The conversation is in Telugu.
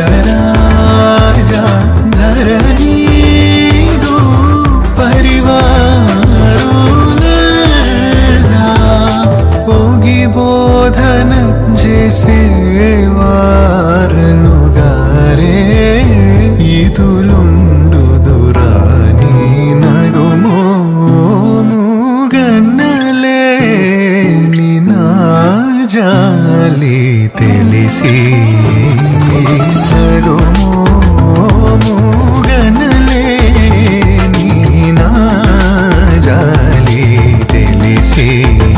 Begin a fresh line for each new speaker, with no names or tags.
గరాజ ధరణి బోధన చేసేవారను గారే ఇదులుండు దురాని నగుమోను గన్నలేని నా జాలి తెలిసి. que